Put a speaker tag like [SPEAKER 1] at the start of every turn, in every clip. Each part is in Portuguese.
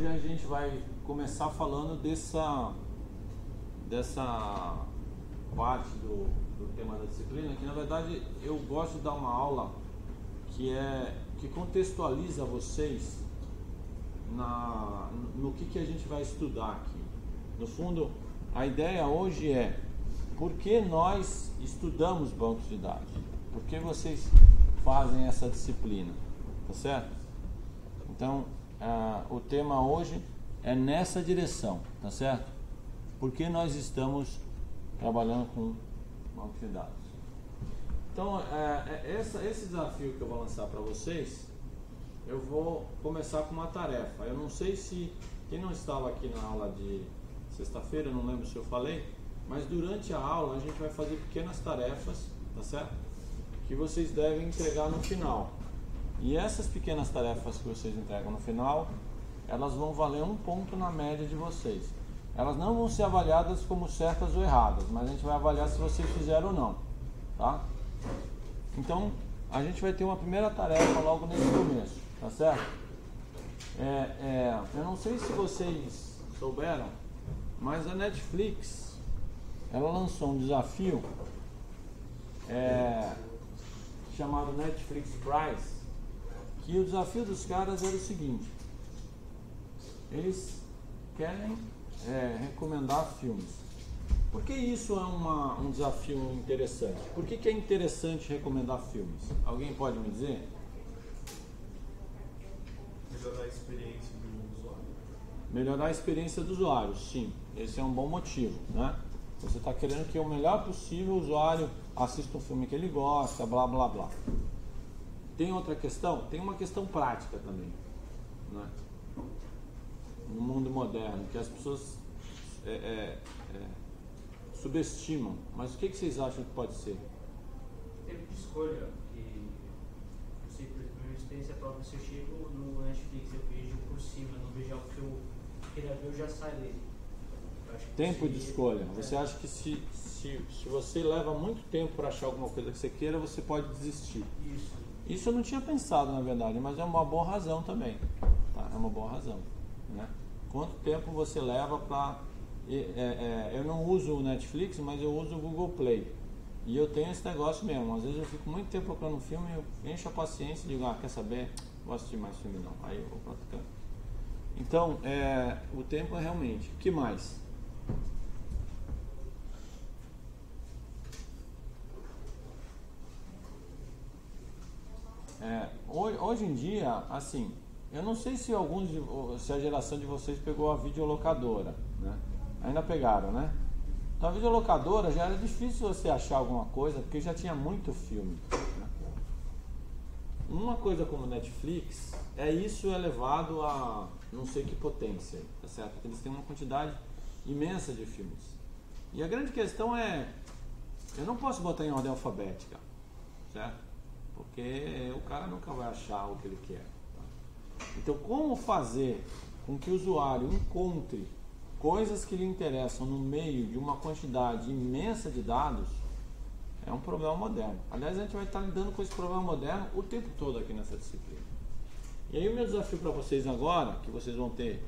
[SPEAKER 1] Hoje a gente vai começar falando dessa, dessa parte do, do tema da disciplina, que na verdade eu gosto de dar uma aula que é que contextualiza vocês na, no que, que a gente vai estudar aqui. No fundo, a ideia hoje é por que nós estudamos bancos de dados? Por que vocês fazem essa disciplina? Tá certo? Então, ah, o tema hoje é nessa direção, tá certo? Por que nós estamos trabalhando com bancos de dados? Então, é, é essa, esse desafio que eu vou lançar para vocês, eu vou começar com uma tarefa. Eu não sei se quem não estava aqui na aula de sexta-feira, não lembro se eu falei, mas durante a aula a gente vai fazer pequenas tarefas, tá certo? Que vocês devem entregar no final. E essas pequenas tarefas que vocês entregam no final, elas vão valer um ponto na média de vocês. Elas não vão ser avaliadas como certas ou erradas, mas a gente vai avaliar se vocês fizeram ou não, tá? Então, a gente vai ter uma primeira tarefa logo nesse começo, tá certo? É, é, eu não sei se vocês souberam, mas a Netflix, ela lançou um desafio é, chamado Netflix Prize, que o desafio dos caras era o seguinte: eles querem é, recomendar filmes. Por que isso é uma, um desafio interessante? Por que, que é interessante recomendar filmes? Alguém pode me dizer?
[SPEAKER 2] Melhorar a experiência do usuário.
[SPEAKER 1] Melhorar a experiência do usuário, sim. Esse é um bom motivo, né? Você está querendo que o melhor possível o usuário assista um filme que ele gosta, blá blá blá. Tem outra questão? Tem uma questão prática também. Né? No mundo moderno, que as pessoas é, é, é, subestimam. Mas o que, que, vocês acham que pode ser?
[SPEAKER 3] Tempo de escolha. Que você, por minha experiência própria, se eu chego no Netflix, eu vejo por cima, não vejo algo que eu queira ver, eu já saio dele.
[SPEAKER 1] Tempo de escolha. Você acha que se, se, se você leva muito tempo para achar alguma coisa que você queira, você pode desistir?
[SPEAKER 3] Isso.
[SPEAKER 1] Isso eu não tinha pensado, na verdade, mas é uma boa razão também. Tá? É uma boa razão. Né? Quanto tempo você leva para. É, é, eu não uso o Netflix, mas eu uso o Google Play. E eu tenho esse negócio mesmo. Às vezes eu fico muito tempo procurando um filme, eu encho a paciência e digo, ah, quer saber? Vou assistir mais filme não. Aí eu vou praticando. Então, é, o tempo é realmente. O que mais? É, hoje, em dia, assim, eu não sei se alguns de, se a geração de vocês pegou a videolocadora, né? Ainda pegaram, né? Então a videolocadora já era difícil você achar alguma coisa, porque já tinha muito filme. Né? Uma coisa como Netflix, é isso elevado a não sei que potência, tá certo? Eles têm uma quantidade imensa de filmes. E a grande questão é, eu não posso botar em ordem alfabética, certo? Porque o cara nunca vai achar o que ele quer. Tá? Então, como fazer com que o usuário encontre coisas que lhe interessam no meio de uma quantidade imensa de dados é um problema moderno. Aliás, a gente vai estar lidando com esse problema moderno o tempo todo aqui nessa disciplina. E aí o meu desafio para vocês agora, que vocês vão ter,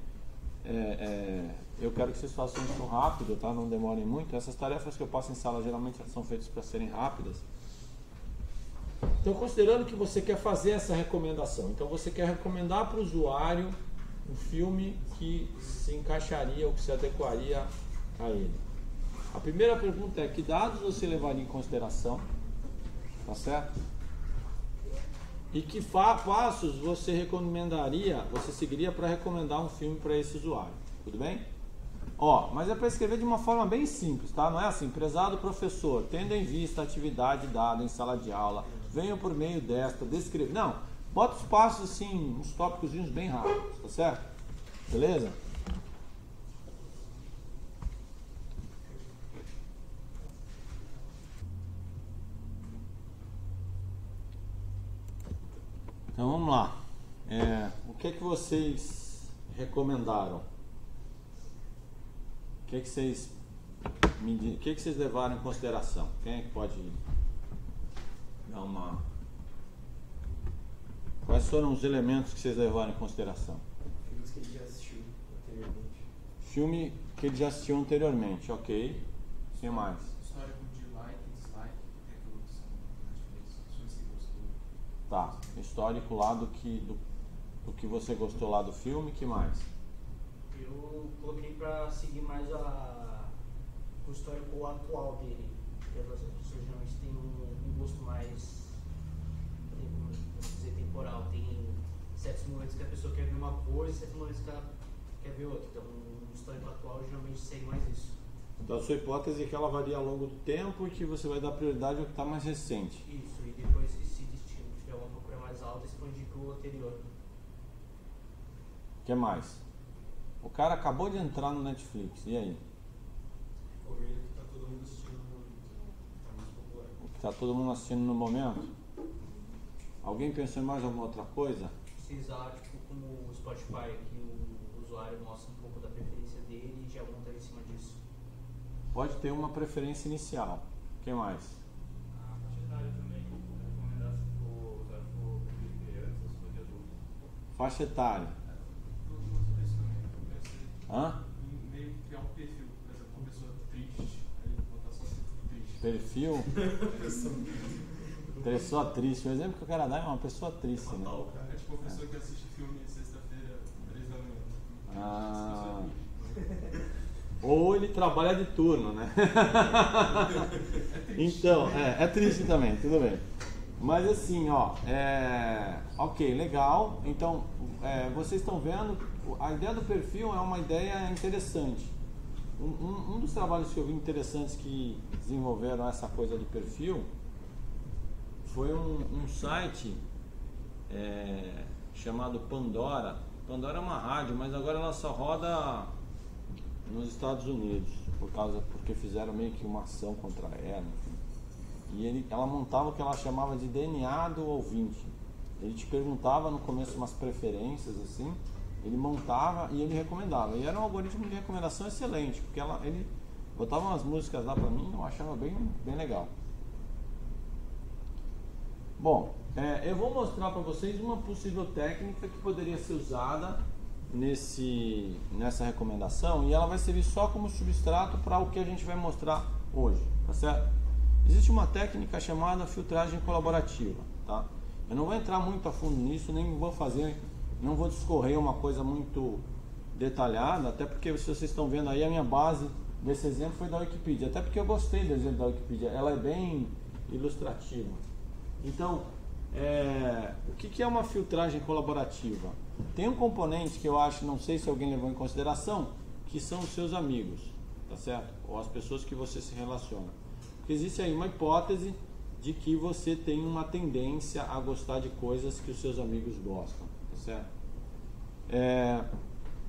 [SPEAKER 1] é, é, eu quero que vocês façam isso rápido, tá? Não demorem muito. Essas tarefas que eu passo em sala geralmente são feitas para serem rápidas. Então, considerando que você quer fazer essa recomendação, então você quer recomendar para o usuário um filme que se encaixaria ou que se adequaria a ele. A primeira pergunta é: que dados você levaria em consideração? Tá certo? E que passos você recomendaria, você seguiria para recomendar um filme para esse usuário? Tudo bem? Ó, mas é para escrever de uma forma bem simples, tá? Não é assim, prezado professor, tendo em vista a atividade dada em sala de aula, venham por meio desta descrever. Não, bota os passos assim, uns tópicos bem rápidos, tá certo? Beleza? Então vamos lá. É, o que é que vocês recomendaram? O que é que vocês me, o que é que vocês levaram em consideração? Quem é que pode dar uma. Quais foram os elementos que vocês levaram em consideração?
[SPEAKER 3] Filmes que ele já assistiu.
[SPEAKER 1] filme que ele já assistiu anteriormente, ok. Sem mais.
[SPEAKER 2] Histórico de like e dislike, reprodução Netflix, filmes que gostou.
[SPEAKER 1] Tá. Histórico lá do que, do, do que você gostou lá do filme, que mais?
[SPEAKER 3] Eu coloquei pra seguir mais a, o histórico atual dele. Porque as pessoas geralmente têm um, gosto mais, tem, como posso dizer, temporal. Tem certos momentos que a pessoa quer ver uma coisa e certos momentos que ela quer ver outra. Então, o histórico atual geralmente segue mais isso.
[SPEAKER 1] Então a sua hipótese é que ela varia ao longo do tempo e que você vai dar prioridade ao que está mais recente.
[SPEAKER 3] Isso, e depois, se tiver uma procura mais alta, expandir pro anterior.
[SPEAKER 1] O que mais? O cara acabou de entrar no Netflix, e aí?
[SPEAKER 2] Recomendo que tá todo mundo assistindo no momento. Tá muito popular.
[SPEAKER 1] O que está todo mundo assistindo no momento? Alguém pensou em mais alguma outra coisa?
[SPEAKER 3] Precisar, tipo, como o Spotify, que o usuário mostra um pouco da preferência dele e já monta em cima disso.
[SPEAKER 1] Pode ter uma preferência inicial. O que mais?
[SPEAKER 4] A faixa etária também, recomendar se for usar for de criança, se for de adulto.
[SPEAKER 1] Faixa etária. Hã?
[SPEAKER 2] meio que criar um perfil. Por exemplo, uma pessoa triste, aí botar só tudo triste.
[SPEAKER 1] Perfil? Pessoa triste. O exemplo que eu quero dar é uma pessoa triste, né?
[SPEAKER 2] É tipo uma pessoa que assiste filme sexta-feira, três da manhã.
[SPEAKER 1] Ah. Ou ele trabalha de turno, né? então, é, é triste também, tudo bem. Mas assim, ó, é, ok, legal. Então, é, vocês estão vendo, a ideia do perfil é uma ideia interessante. Um, um- dos trabalhos que eu vi interessantes que desenvolveram essa coisa de perfil foi um, um site é, chamado Pandora. Pandora é uma rádio, mas agora ela só roda nos Estados Unidos, por causa porque fizeram meio que uma ação contra ela. enfim. E ele, ela montava o que ela chamava de DNA do ouvinte. Ele te perguntava no começo umas preferências assim, ele montava e ele recomendava. E era um algoritmo de recomendação excelente, porque ela, ele botava umas músicas lá pra mim, eu achava bem, bem legal. Bom, é, eu vou mostrar para vocês uma possível técnica que poderia ser usada nesse, nessa recomendação e ela vai servir só como substrato para o que a gente vai mostrar hoje, tá certo? Existe uma técnica chamada filtragem colaborativa, tá? Eu não vou entrar muito a fundo nisso, nem vou fazer, não vou discorrer uma coisa muito detalhada, até porque se vocês estão vendo aí a minha base desse exemplo foi da Wikipedia, até porque eu gostei do exemplo da Wikipedia, ela é bem ilustrativa. Então, é, o que, que é uma filtragem colaborativa? Tem um componente que eu acho, não sei se alguém levou em consideração, que são os seus amigos, tá certo? Ou as pessoas que você se relaciona. Porque existe aí uma hipótese de que você tem uma tendência a gostar de coisas que os seus amigos gostam, certo? É,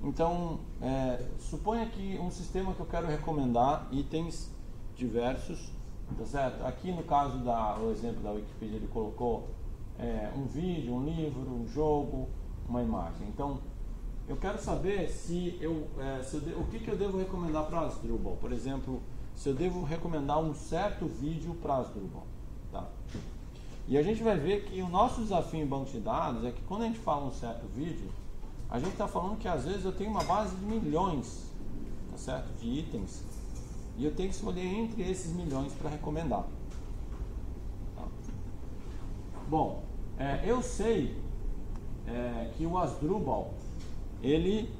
[SPEAKER 1] então, é, suponha que um sistema que eu quero recomendar itens diversos, tá certo? Aqui no caso da, o exemplo da Wikipedia ele colocou é, um vídeo, um livro, um jogo, uma imagem. Então, eu quero saber se eu, é, se eu de- o que, que eu devo recomendar para Asdrubal. Por exemplo, se eu devo recomendar um certo vídeo para Asdrubal. E a gente vai ver que o nosso desafio em banco de dados é que quando a gente fala um certo vídeo, a gente está falando que às vezes eu tenho uma base de milhões, tá certo? De itens. E eu tenho que escolher entre esses milhões para recomendar. Tá? Bom, é, eu sei é, que o Asdrubal, ele.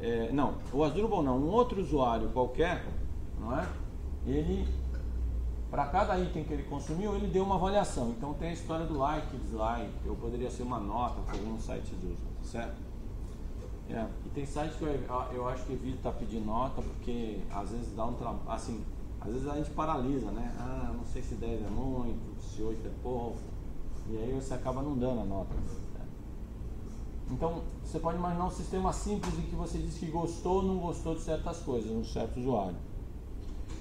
[SPEAKER 1] é, não, o Asdrubal não, um outro usuário qualquer, não é? Ele, para cada item que ele consumiu, ele deu uma avaliação. Então tem a história do like, dislike, ou poderia ser uma nota que alguns sites usam, certo? É, e tem sites que eu, eu acho que evito estar pedindo nota, porque às vezes dá um trabalho, assim, às vezes a gente paralisa, né? Ah, não sei se 10 é muito, se 8 é pouco, e aí você acaba não dando a nota. né? Então, você pode imaginar um sistema simples em que você diz que gostou ou não gostou de certas coisas, um certo usuário.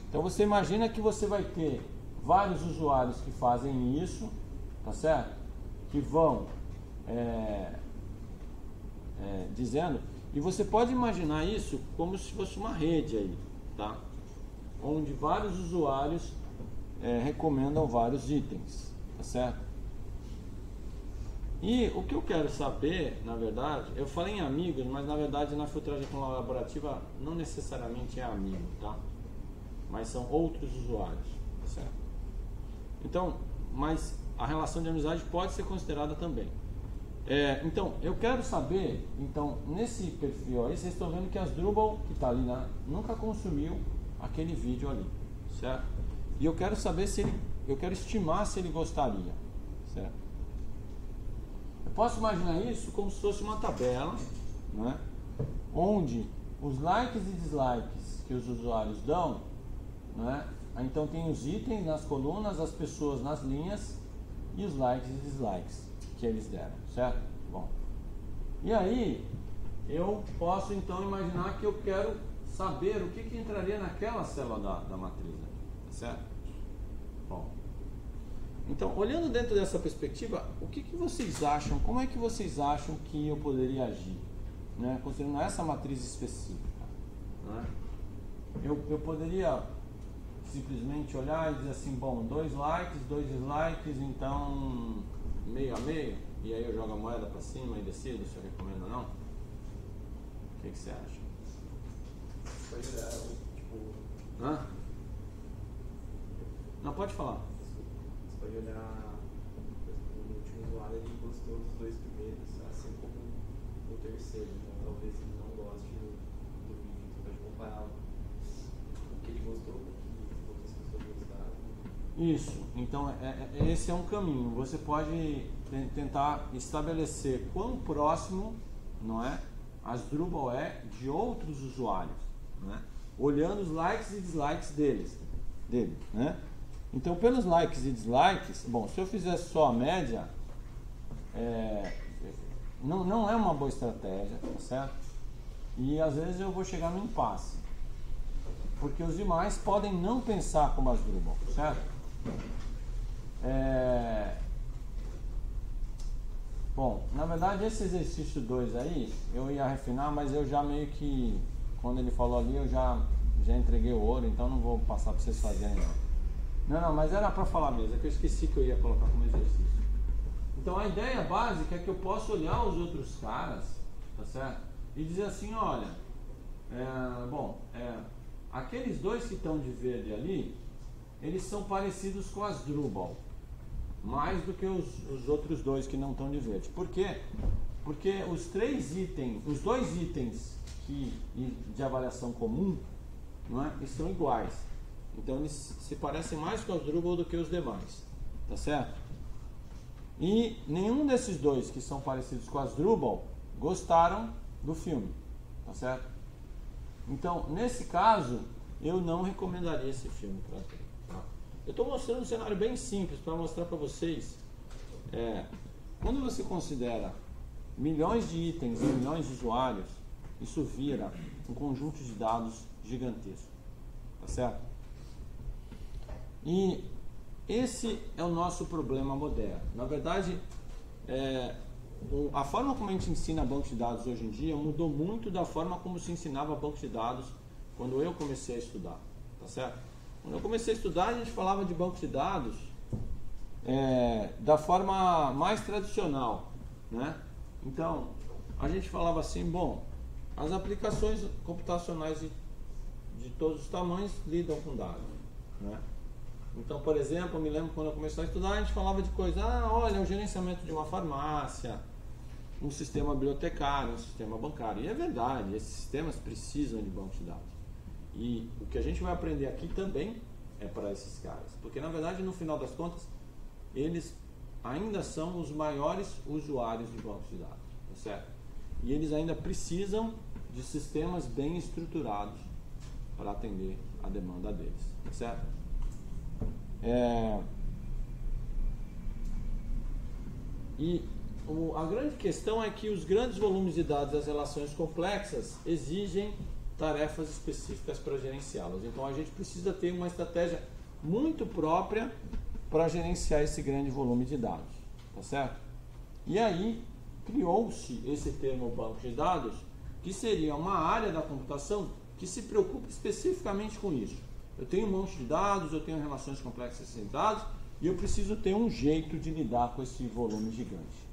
[SPEAKER 1] Então você imagina que você vai ter vários usuários que fazem isso, tá certo? Que vão é, é, dizendo, e você pode imaginar isso como se fosse uma rede aí, tá? Onde vários usuários é, recomendam vários itens, tá certo? E o que eu quero saber, na verdade, eu falei em amigos, mas na verdade na filtragem colaborativa não necessariamente é amigo, tá? Mas são outros usuários, tá certo? Então, mas a relação de amizade pode ser considerada também. É, então, eu quero saber, então, nesse perfil aí, vocês estão vendo que as Drupal, que está ali, na, nunca consumiu aquele vídeo ali, certo? E eu quero saber se ele, eu quero estimar se ele gostaria, certo? Eu posso imaginar isso como se fosse uma tabela, né? Onde os likes e dislikes que os usuários dão, né? Então tem os itens nas colunas, as pessoas nas linhas e os likes e dislikes que eles deram certo? Bom. E aí, eu posso então imaginar que eu quero saber o que, que entraria naquela célula da, da matriz, né? certo? Bom. Então, olhando dentro dessa perspectiva, o que, que vocês acham, como é que vocês acham que eu poderia agir? Né? Considerando essa matriz específica. Né? Eu, eu poderia simplesmente olhar e dizer assim, bom, dois likes, dois dislikes, então meio a meio e aí eu jogo a moeda para cima e decido se eu recomendo ou não? O que, que você acha?
[SPEAKER 4] Pode olhar, tipo.
[SPEAKER 1] Hã? Não, pode falar.
[SPEAKER 4] Você pode olhar, o último usuário ele gostou dos dois primeiros, assim como o terceiro. Então talvez ele não goste do, do vídeo. Você pode comparar o que ele gostou com o que outras pessoas gostaram.
[SPEAKER 1] Isso, então é, é, esse é um caminho. Você pode tentar estabelecer quão próximo, não é, as Drupal é de outros usuários, né? olhando os likes e dislikes deles, dele, né? Então, pelos likes e dislikes, bom, se eu fizesse só a média, é, não, não é uma boa estratégia, tá certo? E às vezes eu vou chegar no impasse, porque os demais podem não pensar como as Drupal, certo? É, Bom, na verdade esse exercício 2 aí, eu ia refinar, mas eu já meio que, quando ele falou ali, eu já, já entreguei o ouro, então não vou passar para vocês fazerem não. Não, não, mas era para falar mesmo, é que eu esqueci que eu ia colocar como exercício. Então a ideia básica é que eu posso olhar os outros caras, tá certo? E dizer assim, olha, é, bom, é, aqueles dois que estão de verde ali, eles são parecidos com as Drupal mais do que os, os outros dois que não estão de verde. Por quê? Porque os três itens, os dois itens que, de avaliação comum não é, estão iguais. Então eles se parecem mais com os Drupal do que os demais. Tá certo? E nenhum desses dois que são parecidos com as Drupal gostaram do filme. Tá certo? Então, nesse caso, eu não recomendaria esse filme para eu estou mostrando um cenário bem simples para mostrar para vocês. É, quando você considera milhões de itens e milhões de usuários, isso vira um conjunto de dados gigantesco. Tá certo? E esse é o nosso problema moderno. Na verdade, é, a forma como a gente ensina banco de dados hoje em dia mudou muito da forma como se ensinava banco de dados quando eu comecei a estudar. Tá certo? Quando eu comecei a estudar, a gente falava de banco de dados é, da forma mais tradicional, né? Então, a gente falava assim, bom, as aplicações computacionais de, de todos os tamanhos lidam com dados, né? Então, por exemplo, eu me lembro quando eu comecei a estudar, a gente falava de coisas, ah, olha, o gerenciamento de uma farmácia, um sistema bibliotecário, um sistema bancário. E é verdade, esses sistemas precisam de bancos de dados. E o que a gente vai aprender aqui também é para esses caras. Porque na verdade, no final das contas, eles ainda são os maiores usuários de bancos de dados, tá certo? E eles ainda precisam de sistemas bem estruturados para atender a demanda deles, tá certo? É... E o, a grande questão é que os grandes volumes de dados e as relações complexas exigem tarefas específicas para gerenciá-las. Então a gente precisa ter uma estratégia muito própria para gerenciar esse grande volume de dados, tá certo? E aí criou-se esse termo banco de dados, que seria uma área da computação que se preocupa especificamente com isso. Eu tenho um monte de dados, eu tenho relações complexas entre dados e eu preciso ter um jeito de lidar com esse volume gigante.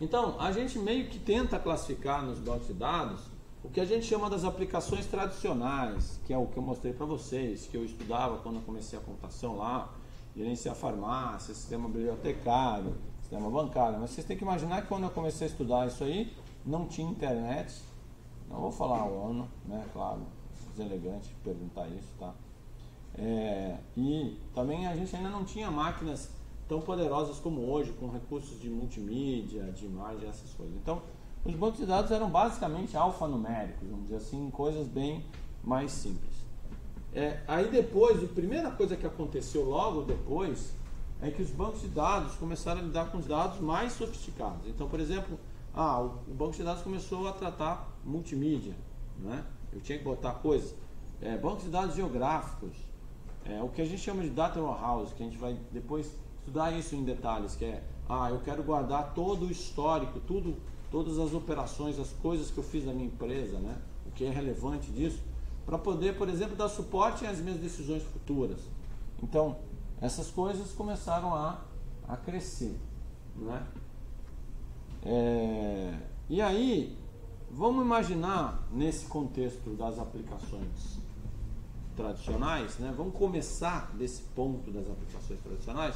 [SPEAKER 1] Então, a gente meio que tenta classificar nos bancos de dados o que a gente chama das aplicações tradicionais, que é o que eu mostrei para vocês, que eu estudava quando eu comecei a computação lá, gerenciar farmácia, sistema bibliotecário, sistema bancário. Mas vocês têm que imaginar que quando eu comecei a estudar isso aí, não tinha internet. Não vou falar o ano, né? Claro, deselegante perguntar isso, tá? É, e também a gente ainda não tinha máquinas tão poderosas como hoje, com recursos de multimídia, de imagem, essas coisas. Então, os bancos de dados eram basicamente alfanuméricos, vamos dizer assim, coisas bem mais simples. É, aí depois, a primeira coisa que aconteceu logo depois é que os bancos de dados começaram a lidar com os dados mais sofisticados. Então, por exemplo, ah, o, banco de dados começou a tratar multimídia, né? Eu tinha que botar coisas. É, bancos de dados geográficos, é, o que a gente chama de data warehouse, que a gente vai depois estudar isso em detalhes, que é, ah, eu quero guardar todo o histórico, tudo, todas as operações, as coisas que eu fiz na minha empresa, né? O que é relevante disso, para poder, por exemplo, dar suporte às minhas decisões futuras. Então, essas coisas começaram a, a crescer, né? É, e aí, vamos imaginar nesse contexto das aplicações tradicionais, né? Vamos começar desse ponto das aplicações tradicionais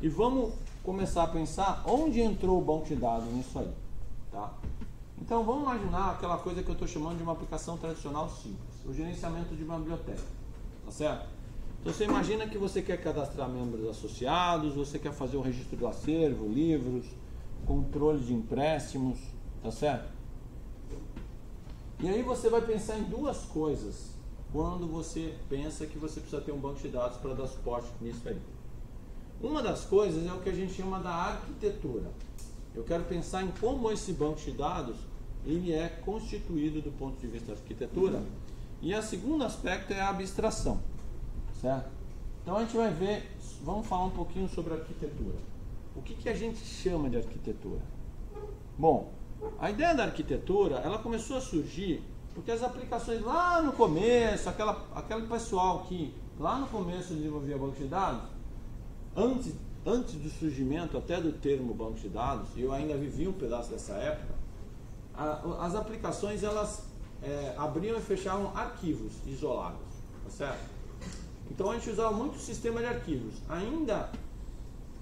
[SPEAKER 1] e vamos começar a pensar onde entrou o banco de dados nisso aí, tá? Então vamos imaginar aquela coisa que eu estou chamando de uma aplicação tradicional simples, o gerenciamento de uma biblioteca, tá certo? Então você imagina que você quer cadastrar membros associados, você quer fazer o registro do acervo, livros, controle de empréstimos, tá certo? E aí você vai pensar em duas coisas quando você pensa que você precisa ter um banco de dados para dar suporte nisso aí. Uma das coisas é o que a gente chama da arquitetura. Eu quero pensar em como esse banco de dados ele é constituído do ponto de vista da arquitetura. E o segundo aspecto é a abstração, certo? Então a gente vai ver, vamos falar um pouquinho sobre arquitetura. O que, que a gente chama de arquitetura? Bom, a ideia da arquitetura ela começou a surgir porque as aplicações lá no começo, aquela, aquele pessoal que lá no começo desenvolvia banco de dados, antes, antes do surgimento até do termo banco de dados, e eu ainda vivi um pedaço dessa época, a, as aplicações elas é, abriam e fechavam arquivos isolados, tá certo? Então a gente usava muito o sistema de arquivos. Ainda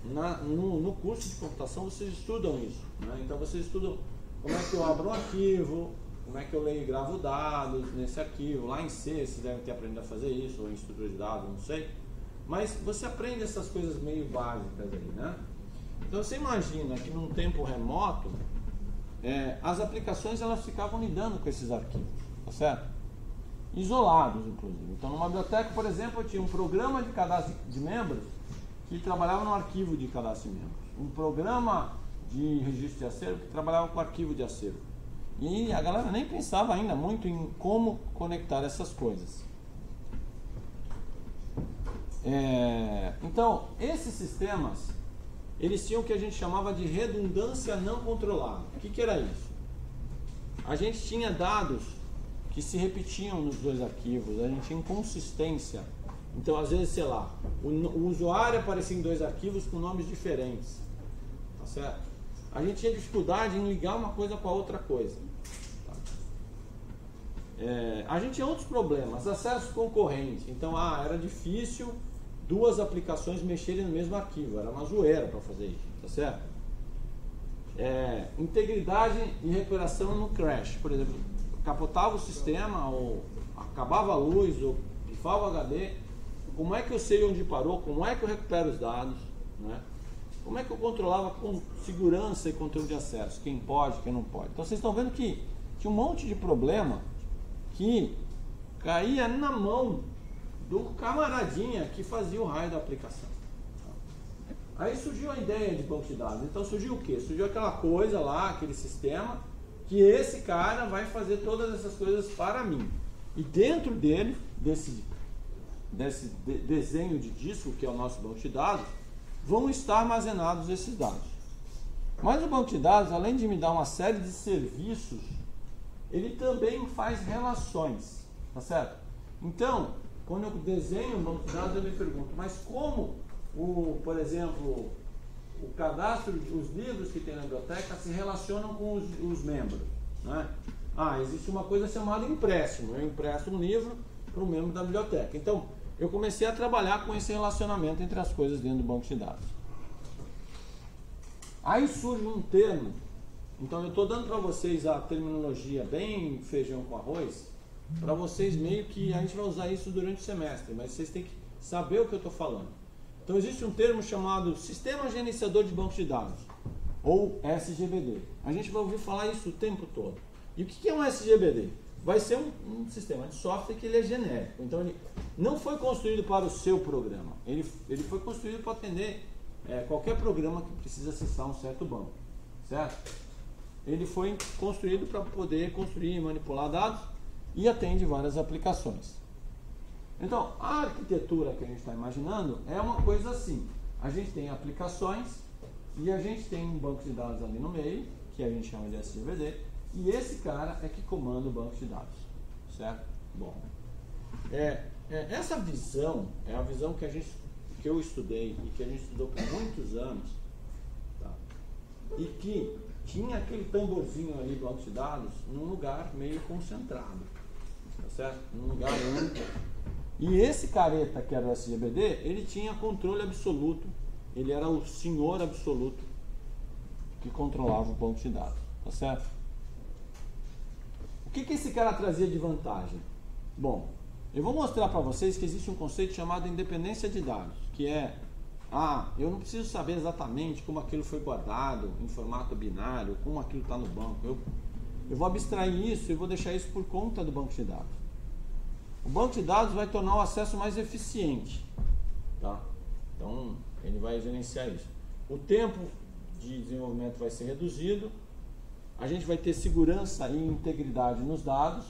[SPEAKER 1] na, no, no, curso de computação vocês estudam isso. Né? Então vocês estudam como é que eu abro um arquivo, como é que eu leio e gravo dados nesse arquivo. Lá em C vocês devem ter aprendido a fazer isso, ou em estrutura de dados, não sei. Mas você aprende essas coisas meio básicas aí, né? Então você imagina que num tempo remoto, é, as aplicações elas ficavam lidando com esses arquivos, tá certo? Isolados, inclusive. Então numa biblioteca, por exemplo, eu tinha um programa de cadastro de membros que trabalhava no arquivo de cadastro de membros. Um programa de registro de acervo que trabalhava com arquivo de acervo. E a galera nem pensava ainda muito em como conectar essas coisas. É, então, esses sistemas, eles tinham o que a gente chamava de redundância não controlada. O que, que era isso? A gente tinha dados que se repetiam nos dois arquivos, a gente tinha inconsistência. Então, às vezes, sei lá, o, o usuário aparecia em dois arquivos com nomes diferentes. Tá certo? A gente tinha dificuldade em ligar uma coisa com a outra coisa. Tá? É, a gente tinha outros problemas, acesso concorrente. Então, ah, era difícil duas aplicações mexerem no mesmo arquivo. Era uma zoeira para fazer isso, tá certo? É, integridade e recuperação no crash. Por exemplo, capotava o sistema, ou acabava a luz, ou pifava o HD. Como é que eu sei onde parou? Como é que eu recupero os dados? Né? Como é que eu controlava com segurança e controle de acesso? Quem pode, quem não pode. Então vocês estão vendo que tinha um monte de problema que caía na mão do camaradinha que fazia o raio da aplicação. Aí surgiu a ideia de banco de dados. Então surgiu o quê? Surgiu aquela coisa lá, aquele sistema, que esse cara vai fazer todas essas coisas para mim. E dentro dele, desse, desse de desenho de disco, que é o nosso banco de dados, vão estar armazenados esses dados. Mas o banco de dados, além de me dar uma série de serviços, ele também faz relações, tá certo? Então, quando eu desenho um banco de dados, eu me pergunto, mas como, o, por exemplo, o cadastro, os livros que tem na biblioteca se relacionam com os, os membros. Né? Ah, existe uma coisa chamada empréstimo. Eu empresto um livro para um membro da biblioteca. Então, eu comecei a trabalhar com esse relacionamento entre as coisas dentro do banco de dados. Aí surge um termo. Então, eu estou dando para vocês a terminologia bem feijão com arroz, para vocês meio que a gente vai usar isso durante o semestre, mas vocês têm que saber o que eu estou falando. Então existe um termo chamado Sistema Gerenciador de Bancos de Dados, ou SGBD. A gente vai ouvir falar isso o tempo todo. E o que é um SGBD? Vai ser um, um sistema de software que ele é genérico. Então ele não foi construído para o seu programa. Ele, ele foi construído para atender é, qualquer programa que precisa acessar um certo banco. Certo? Ele foi construído para poder construir e manipular dados e atende várias aplicações. Então, a arquitetura que a gente está imaginando é uma coisa assim. A gente tem aplicações e a gente tem um banco de dados ali no meio, que a gente chama de SGBD, e esse cara é que comanda o banco de dados. Certo? Bom, é, é, essa visão é a visão que, a gente, que eu estudei e que a gente estudou por muitos anos, tá? e que tinha aquele tamborzinho ali do banco de dados num lugar meio concentrado, certo? Num lugar único e esse careta, que era o SGBD, ele tinha controle absoluto, ele era o senhor absoluto que controlava o banco de dados, tá certo? O que, que esse cara trazia de vantagem? Bom, eu vou mostrar para vocês que existe um conceito chamado independência de dados, que é, ah, eu não preciso saber exatamente como aquilo foi guardado em formato binário, como aquilo está no banco. Eu, eu vou abstrair isso e vou deixar isso por conta do banco de dados. O banco de dados vai tornar o acesso mais eficiente. Tá? Então, ele vai gerenciar isso. O tempo de desenvolvimento vai ser reduzido. A gente vai ter segurança e integridade nos dados.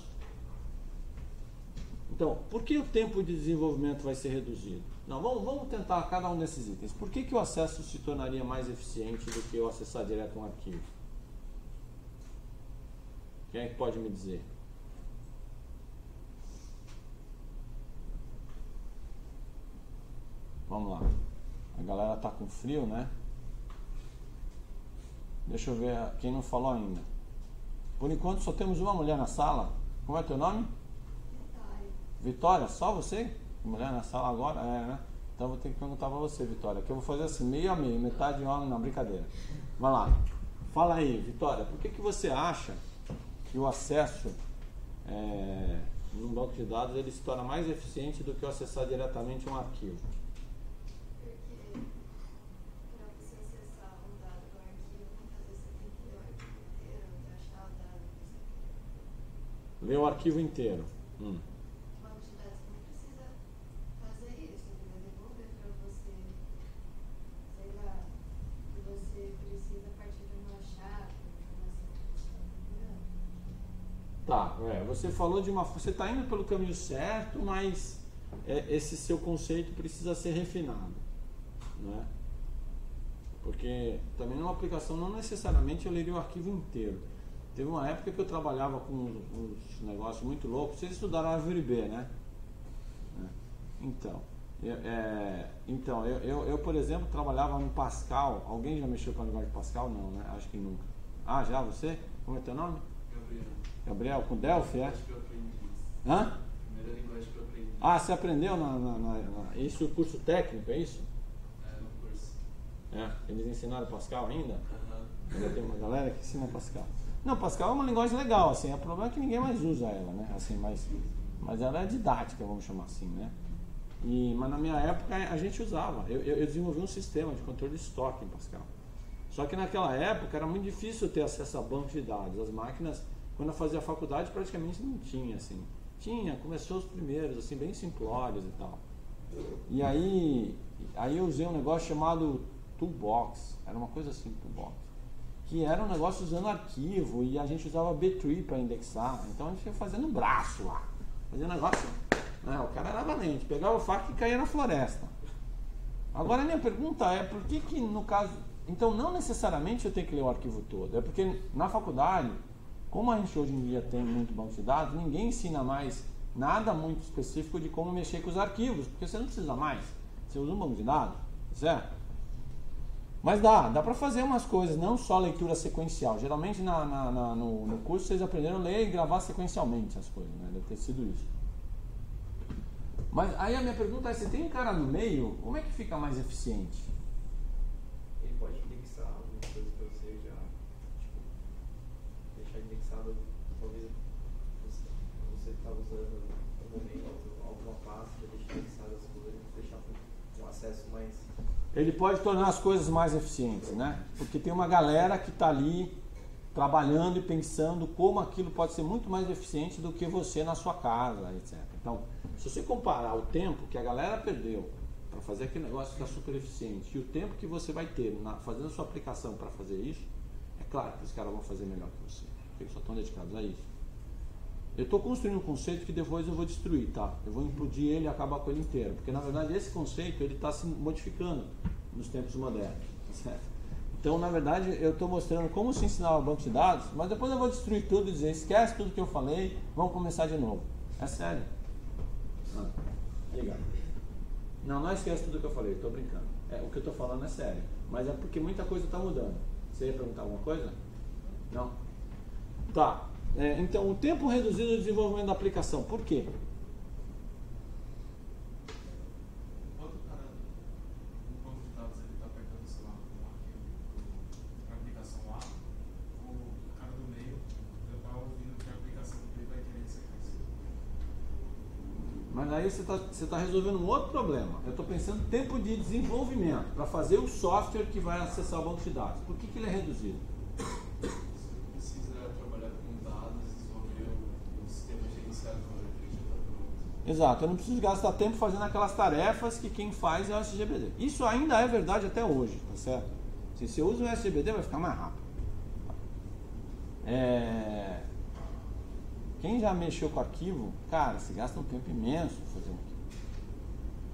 [SPEAKER 1] Então, por que o tempo de desenvolvimento vai ser reduzido? Não, vamos, vamos tentar cada um desses itens. Por que, que o acesso se tornaria mais eficiente do que eu acessar direto um arquivo? Quem é que pode me dizer? Vamos lá. A galera tá com frio, né? Deixa eu ver quem não falou ainda. Por enquanto só temos uma mulher na sala. Como é teu nome? Vitória. Vitória, só você? Mulher na sala agora? É, né? Então vou ter que perguntar pra você, Vitória. Que eu vou fazer assim, meio a meio, metade homem, não, brincadeira. Vai lá. Fala aí, Vitória, por que, que você acha que o acesso é, num banco de dados ele se torna mais eficiente do que acessar diretamente um arquivo? Lê o arquivo inteiro. Hum. Tá, é, você falou de uma. Você está indo pelo caminho certo, mas é, esse seu conceito precisa ser refinado. Né? Porque também numa aplicação não necessariamente eu leria o arquivo inteiro. Teve uma época que eu trabalhava com uns, uns negócios muito loucos. Vocês estudaram Árvore B, né? É. Então, eu, é, então eu, eu, eu, por exemplo, trabalhava no Pascal. Alguém já mexeu com a linguagem Pascal? Não, né? Acho que nunca. Ah, já você? Como é teu nome?
[SPEAKER 2] Gabriel.
[SPEAKER 1] Gabriel, com Delphi, é?
[SPEAKER 2] Que eu aprendi isso.
[SPEAKER 1] Hã?
[SPEAKER 2] Primeira linguagem que eu aprendi.
[SPEAKER 1] Ah, você aprendeu na, na, na, na isso, o curso técnico, é isso?
[SPEAKER 2] É, no curso.
[SPEAKER 1] É, eles ensinaram Pascal ainda?
[SPEAKER 2] Aham.
[SPEAKER 1] Ainda tem uma galera que ensina Pascal. Não, Pascal é uma linguagem legal, assim, o problema é que ninguém mais usa ela, né? Assim, mas, mas ela é didática, vamos chamar assim, né? E, mas na minha época a gente usava. Eu, eu, desenvolvi um sistema de controle de estoque em Pascal. Só que naquela época era muito difícil ter acesso a banco de dados. As máquinas, quando eu fazia faculdade, praticamente não tinha, assim. Tinha, começou os primeiros, assim, bem simplórios e tal. E aí, aí eu usei um negócio chamado Toolbox. Era uma coisa assim, Toolbox que era um negócio usando arquivo e a gente usava B-tree para indexar. Então a gente ia fazendo um braço lá. Fazia negócio. Né? O cara era valente, pegava o faca e caía na floresta. Agora a minha pergunta é por que, que no caso. Então não necessariamente eu tenho que ler o arquivo todo. É porque na faculdade, como a gente hoje em dia tem muito banco de dados, ninguém ensina mais nada muito específico de como mexer com os arquivos, porque você não precisa mais. Você usa um banco de dados, certo? Mas dá, dá para fazer umas coisas, não só leitura sequencial. Geralmente na, na- na- no, no curso vocês aprenderam a ler e gravar sequencialmente as coisas, né? Deve ter sido isso. Mas aí a minha pergunta é, se tem um cara no meio, como é que fica mais eficiente?
[SPEAKER 4] Ele pode indexar algumas coisas pra você já, tipo, deixar indexado, talvez você, você tá usando no momento alguma pasta, deixar indexado as coisas, deixar um acesso mais.
[SPEAKER 1] Ele pode tornar as coisas mais eficientes, né? Porque tem uma galera que está ali trabalhando e pensando como aquilo pode ser muito mais eficiente do que você na sua casa, etc. Então, se você comparar o tempo que a galera perdeu para fazer aquele negócio ficar super eficiente e o tempo que você vai ter na, fazendo a sua aplicação para fazer isso, é claro que os caras vão fazer melhor que você, porque eles só estão dedicados a isso. Eu estou construindo um conceito que depois eu vou destruir, tá? Eu vou implodir ele e acabar com ele inteiro, porque na verdade esse conceito ele está se modificando nos tempos modernos, certo? Então, na verdade, eu estou mostrando como se ensinava banco de dados, mas depois eu vou destruir tudo e dizer, esquece tudo que eu falei, vamos começar de novo. É sério. Ah. Não, não esquece tudo que eu falei, estou brincando. É, o que eu estou falando é sério, mas é porque muita coisa está mudando. Você ia perguntar alguma coisa? Não? Tá. É, então, o tempo reduzido do desenvolvimento da aplicação. Por quê?
[SPEAKER 2] Enquanto o cara no banco de dados ele está pegando, sei lá, arquivo para aplicação A, o cara do meio já está ouvindo que a aplicação dele vai querer em sequência.
[SPEAKER 1] Mas aí você está tá resolvendo um outro problema. Eu estou pensando em tempo de desenvolvimento para fazer o software que vai acessar o banco de dados. Por que, que ele é reduzido?
[SPEAKER 5] Você precisa trabalhar com dados, desenvolver o, o sistema gerenciador que já está pronto.
[SPEAKER 1] Exato, eu não preciso gastar tempo fazendo aquelas tarefas que quem faz é o SGBD. Isso ainda é verdade até hoje, tá certo? Se você usa o SGBD vai ficar mais rápido. É... Quem já mexeu com arquivo, cara, você gasta um tempo imenso fazendo aquilo.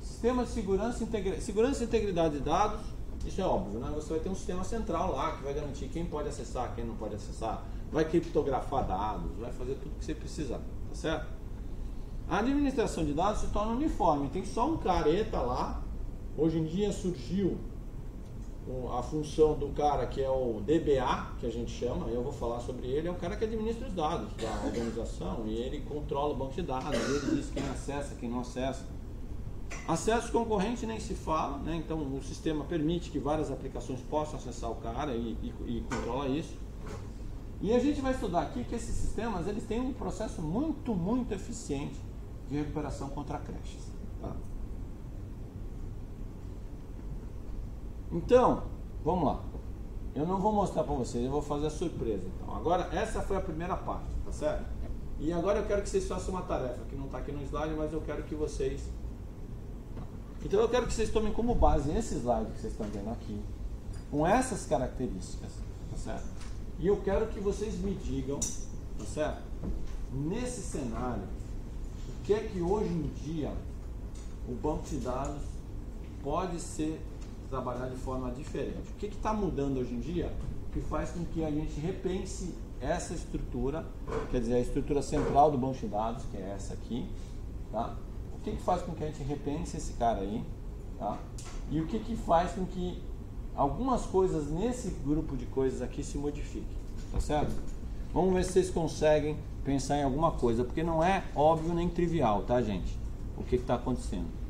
[SPEAKER 1] Sistema de segurança, integra... segurança e integridade de dados, isso é óbvio, né? Você vai ter um sistema central lá que vai garantir quem pode acessar, quem não pode acessar, vai criptografar dados, vai fazer tudo que você precisar, tá certo? A administração de dados se torna uniforme, tem só um careta lá. Hoje em dia surgiu a função do cara que é o DBA, que a gente chama, eu vou falar sobre ele, é o cara que administra os dados da organização e ele controla o banco de dados, ele diz quem acessa, quem não acessa. Acesso concorrente nem se fala, né? então o sistema permite que várias aplicações possam acessar o cara e, e, e controla isso. E a gente vai estudar aqui que esses sistemas eles têm um processo muito, muito eficiente de recuperação contra creches. Tá? Então, vamos lá. Eu não vou mostrar para vocês, eu vou fazer a surpresa. Então, agora essa foi a primeira parte, tá certo? E agora eu quero que vocês façam uma tarefa que não está aqui no slide, mas eu quero que vocês. Então eu quero que vocês tomem como base esse slide que vocês estão vendo aqui, com essas características, tá certo? E eu quero que vocês me digam, tá certo? Nesse cenário, que é que hoje em dia o banco de dados pode ser trabalhar de forma diferente? O que está mudando hoje em dia que faz com que a gente repense essa estrutura, quer dizer, a estrutura central do banco de dados, que é essa aqui, tá? O que, que faz com que a gente repense esse cara aí, tá? E o que, que faz com que algumas coisas nesse grupo de coisas aqui se modifiquem, tá certo? Vamos ver se vocês conseguem pensar em alguma coisa, porque não é óbvio nem trivial, tá, gente? O que está acontecendo.